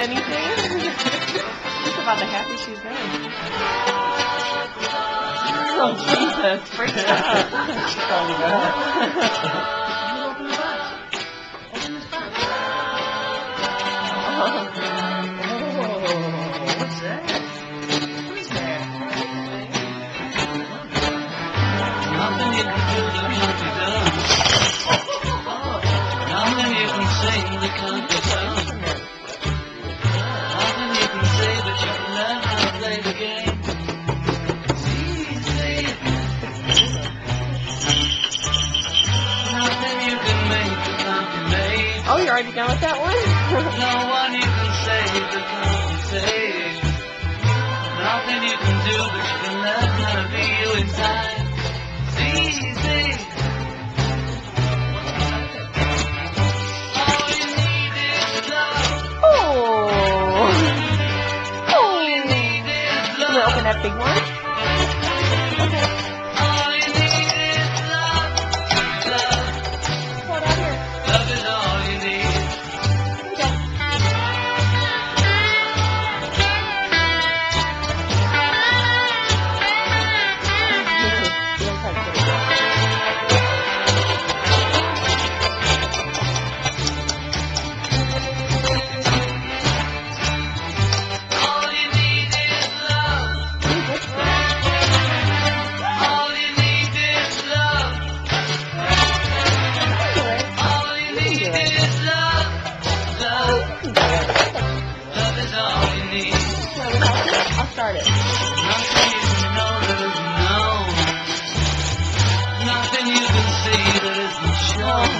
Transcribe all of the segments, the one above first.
get anything? She's about the happiest she's been. Oh, Jesus. Freaked out. already done with that one? No one you can save that can't. Nothing you can do, but you can learn how to be you in time. It's easy. All you need is love. oh. All you need is You want to open that big one? Love. Is all you need. I'll start it. Nothing you known. Nothing you can see that isn't shown.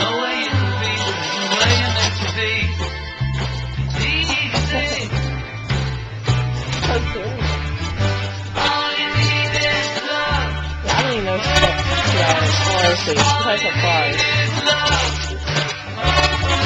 No way you be way you're meant to be. Easy. All you need is love. Don't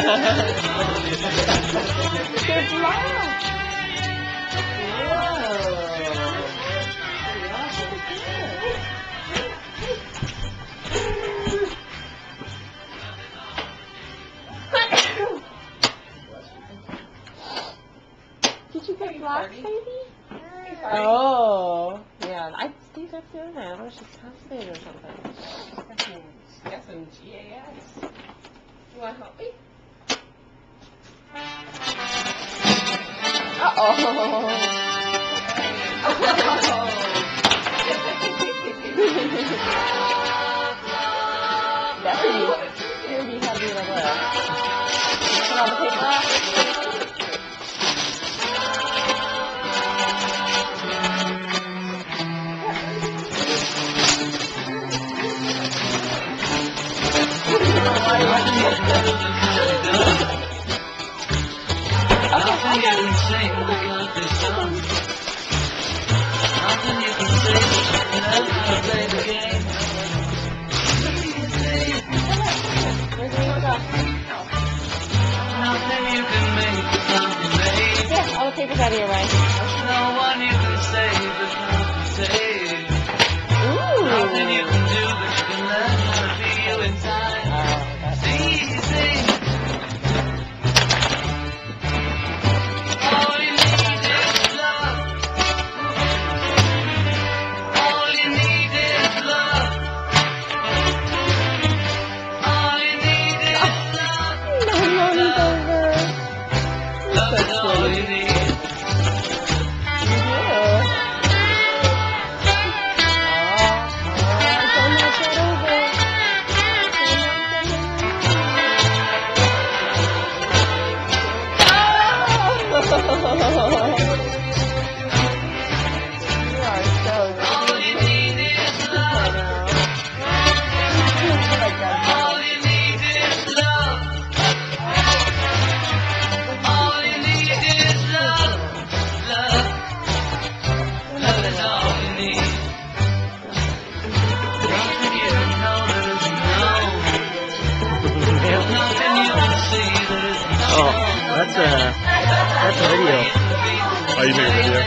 Good luck. Did you get blocks, baby? Oh, yeah. I think that's good. I don't know. She's constipated or something. Got some GAS. You want to help me? 啊哦！哈哈哈！哈哈哈哈哈！哈哈哈哈哈！来，二弟，六级看这个过来，看我的腿吗？哈哈哈哈哈！I'll take this out of your way. That's what it is. Oh, that's a that's a video. Oh, you take a video?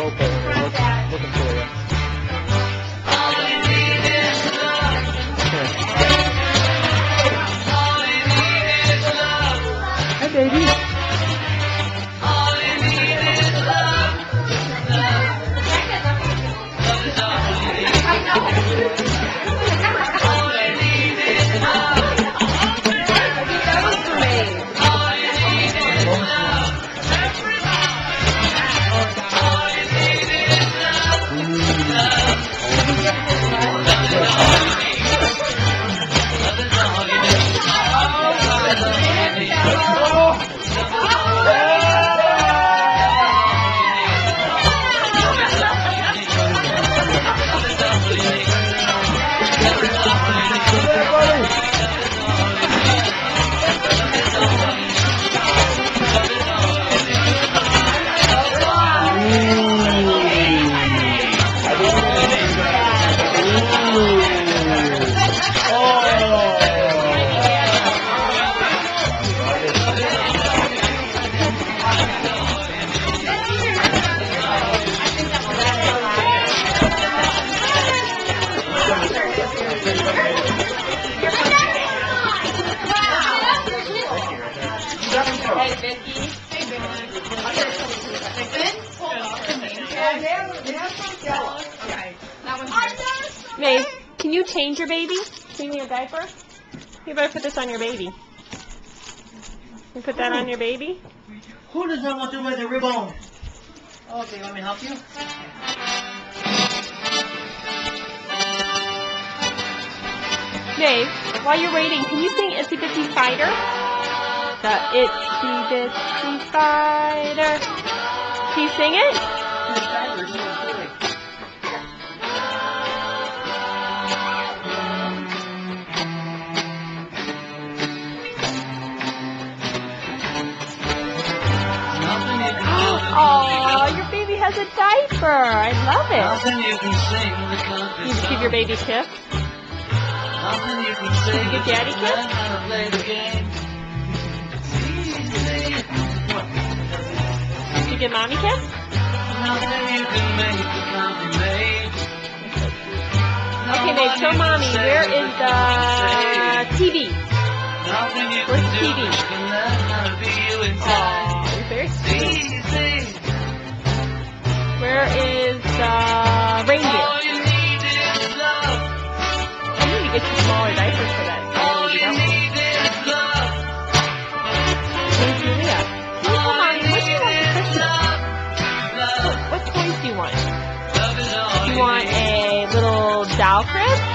Oh yeah. can you change your baby? Change your diaper? You better put this on your baby. You put that on your baby? Who does not want to wear the ribbon? Okay, let me help you. Maeve, while you're waiting, can you sing Itsy Bitsy Spider? The Itsy Bitsy Spider. Can you sing it? Has a diaper. I love it. Nothing you can sing that can't be You give your baby kiss. Nothing you can Did you get daddy kiss? learn how to play the game. Did you give mommy kiss? Nothing you can make that can't be made. Okay, babe, show mommy. Where is the TV? Where's do TV? that can learn how to be you in time. Oh, you're very sweet. Where is the reindeer? All you need is love. I need to get you smaller diapers for that. All you need is love. Where's Julia? You tell what do you want for Christmas? Love. What, what toys do you want? Love is all Do you want a little doll crib?